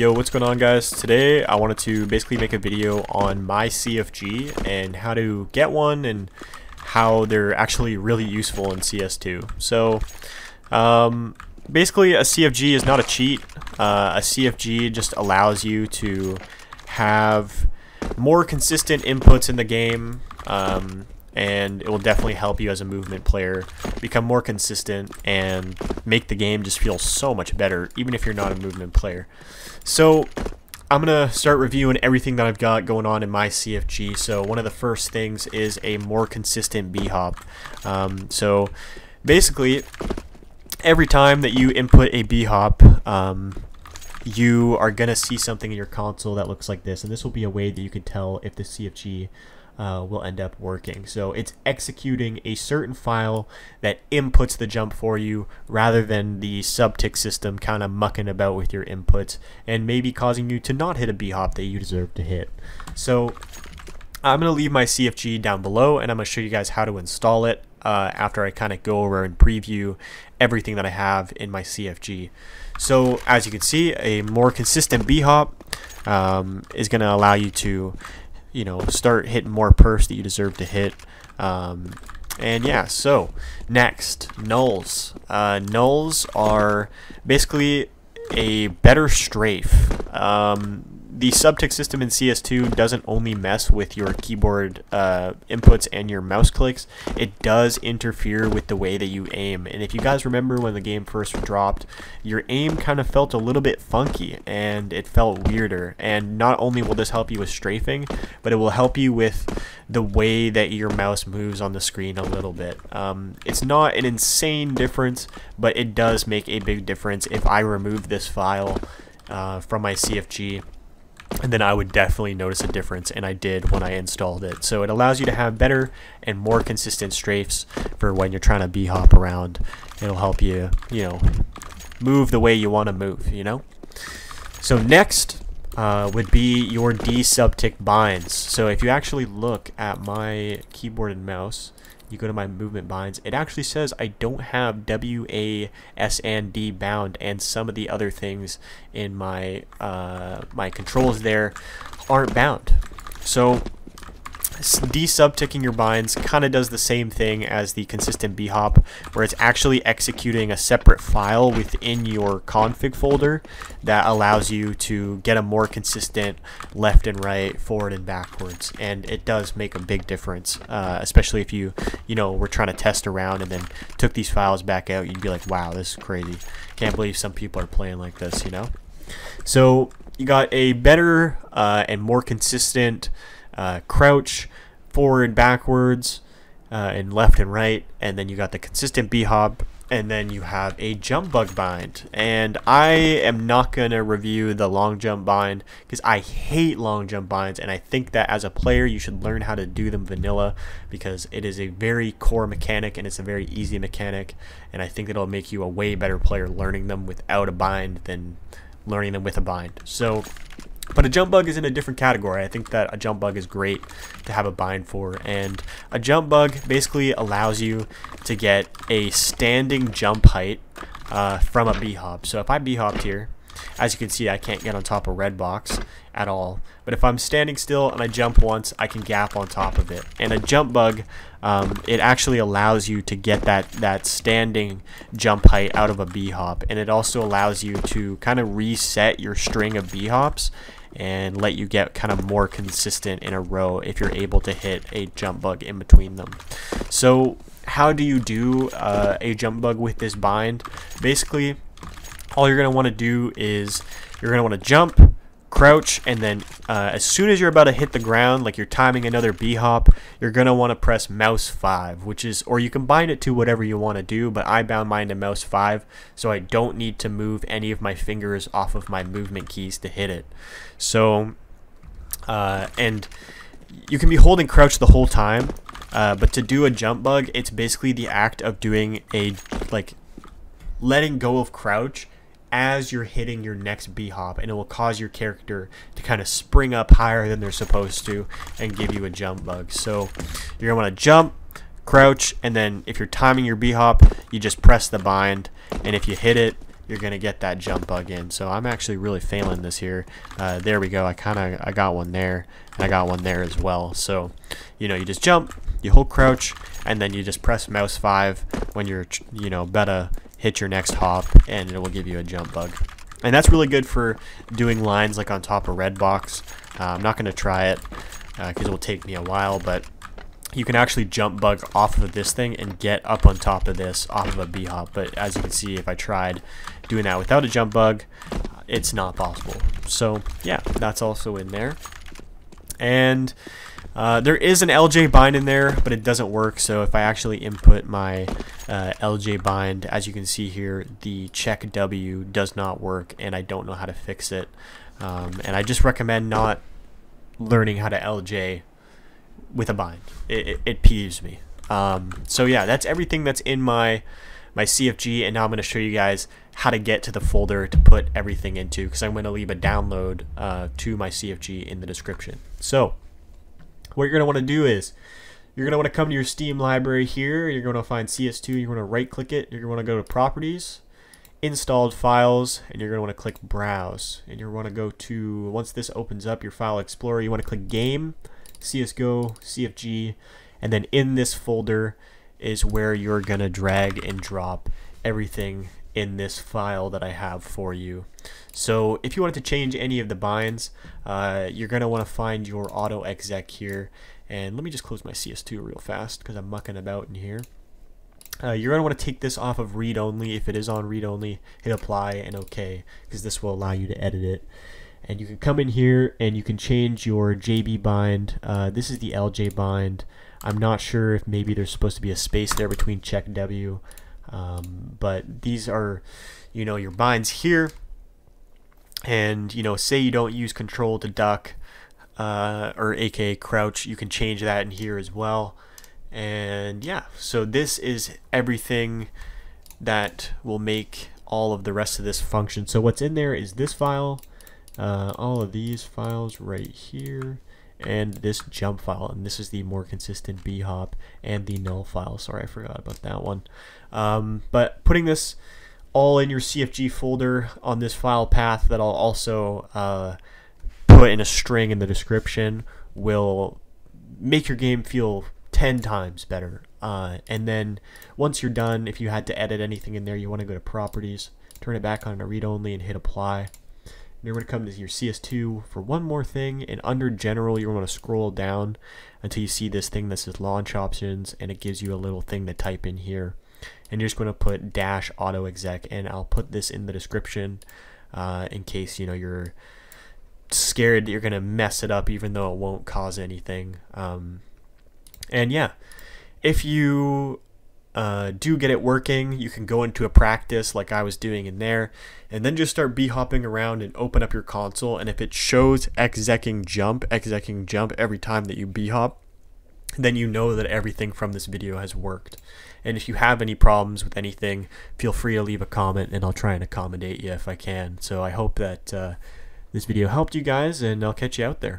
Yo, what's going on guys? Today I wanted to basically make a video on my CFG and how to get one and how they're actually really useful in CS2. So, um, basically a CFG is not a cheat. Uh, a CFG just allows you to have more consistent inputs in the game um, and it will definitely help you as a movement player become more consistent and make the game just feel so much better even if you're not a movement player. So I'm going to start reviewing everything that I've got going on in my CFG. So one of the first things is a more consistent B-hop. Um, so basically, every time that you input a B-hop, um, you are going to see something in your console that looks like this. And this will be a way that you can tell if the CFG uh, will end up working. So it's executing a certain file that inputs the jump for you rather than the subtick system kind of mucking about with your inputs and maybe causing you to not hit a B-hop that you deserve to hit. So I'm going to leave my CFG down below and I'm going to show you guys how to install it uh, after I kind of go over and preview everything that I have in my CFG. So as you can see, a more consistent B-hop um, is going to allow you to you know, start hitting more perfs that you deserve to hit. Um, and yeah, so next, nulls. Uh, nulls are basically a better strafe. Um, the subtick system in CS2 doesn't only mess with your keyboard uh, inputs and your mouse clicks, it does interfere with the way that you aim. And if you guys remember when the game first dropped, your aim kind of felt a little bit funky and it felt weirder. And not only will this help you with strafing, but it will help you with the way that your mouse moves on the screen a little bit. Um, it's not an insane difference, but it does make a big difference if I remove this file uh, from my CFG and then I would definitely notice a difference, and I did when I installed it. So it allows you to have better and more consistent strafes for when you're trying to b-hop around. It'll help you, you know, move the way you want to move, you know? So next uh, would be your D-subtick binds. So if you actually look at my keyboard and mouse, you go to my movement binds, it actually says I don't have W, A, S, and D bound, and some of the other things in my uh, my controls there aren't bound. So desubticking your binds kind of does the same thing as the consistent bhop, where it's actually executing a separate file within your config folder that allows you to get a more consistent left and right, forward and backwards. And it does make a big difference, uh, especially if you, you know, were trying to test around and then took these files back out. You'd be like, wow, this is crazy. Can't believe some people are playing like this, you know? So you got a better uh, and more consistent uh, crouch, forward, backwards, uh, and left and right, and then you got the consistent b-hop, and then you have a jump bug bind. And I am not going to review the long jump bind because I hate long jump binds, and I think that as a player you should learn how to do them vanilla because it is a very core mechanic and it's a very easy mechanic, and I think it'll make you a way better player learning them without a bind than learning them with a bind. So but a jump bug is in a different category. I think that a jump bug is great to have a bind for. And a jump bug basically allows you to get a standing jump height uh, from a b-hop. So if I b-hopped here, as you can see, I can't get on top of red box at all. But if I'm standing still and I jump once, I can gap on top of it. And a jump bug, um, it actually allows you to get that, that standing jump height out of a b-hop. And it also allows you to kind of reset your string of b-hops and let you get kind of more consistent in a row if you're able to hit a jump bug in between them. So how do you do uh, a jump bug with this bind? Basically, all you're going to want to do is you're going to want to jump, crouch, and then uh, as soon as you're about to hit the ground, like you're timing another b-hop, you're going to want to press mouse 5, which is, or you can bind it to whatever you want to do, but I bound mine to mouse 5, so I don't need to move any of my fingers off of my movement keys to hit it. So, uh, and you can be holding crouch the whole time, uh, but to do a jump bug, it's basically the act of doing a, like, letting go of crouch as you're hitting your next B hop, and it will cause your character to kind of spring up higher than they're supposed to and give you a jump bug. So you're to want to jump, crouch, and then if you're timing your B hop, you just press the bind, and if you hit it, you're gonna get that jump bug in. So I'm actually really failing this here. Uh, there we go. I kind of I got one there, and I got one there as well. So, you know, you just jump, you hold crouch, and then you just press mouse five when you're you know to hit your next hop, and it will give you a jump bug. And that's really good for doing lines like on top of red box. Uh, I'm not gonna try it because uh, it will take me a while, but you can actually jump bug off of this thing and get up on top of this off of a b-hop but as you can see if I tried doing that without a jump bug it's not possible so yeah that's also in there and uh, there is an LJ bind in there but it doesn't work so if I actually input my uh, LJ bind as you can see here the check W does not work and I don't know how to fix it um, and I just recommend not learning how to LJ with a bind. It, it, it peeves me. Um, so yeah, that's everything that's in my my CFG, and now I'm going to show you guys how to get to the folder to put everything into, because I'm going to leave a download uh, to my CFG in the description. So what you're going to want to do is you're going to want to come to your Steam library here. You're going to find CS2. You're going to right click it. You're going to go to Properties, Installed Files, and you're going to want to click Browse. And you're going to go to, once this opens up your File Explorer, you want to click Game. CSGO, CFG, and then in this folder is where you're going to drag and drop everything in this file that I have for you. So if you wanted to change any of the binds, uh, you're going to want to find your auto exec here. And let me just close my CS2 real fast because I'm mucking about in here. Uh, you're going to want to take this off of read only. If it is on read only, hit apply and OK because this will allow you to edit it and you can come in here and you can change your JB bind. Uh, this is the LJ bind. I'm not sure if maybe there's supposed to be a space there between check W, um, but these are, you know, your binds here. And you know, say you don't use control to duck uh, or aka crouch, you can change that in here as well. And yeah, so this is everything that will make all of the rest of this function. So what's in there is this file, uh, all of these files right here and this jump file and this is the more consistent b-hop and the null file. Sorry I forgot about that one. Um, but putting this all in your CFG folder on this file path that I'll also uh, put in a string in the description will make your game feel 10 times better. Uh, and then once you're done if you had to edit anything in there you want to go to properties turn it back on to read only and hit apply you're going to come to your CS2 for one more thing, and under General, you're going to scroll down until you see this thing that says Launch Options, and it gives you a little thing to type in here. And you're just going to put dash auto exec, and I'll put this in the description uh, in case you know you're scared that you're going to mess it up, even though it won't cause anything. Um, and yeah, if you uh, do get it working, you can go into a practice like I was doing in there, and then just start b-hopping around and open up your console. And if it shows execing jump, execing jump every time that you b-hop, then you know that everything from this video has worked. And if you have any problems with anything, feel free to leave a comment and I'll try and accommodate you if I can. So I hope that uh, this video helped you guys and I'll catch you out there.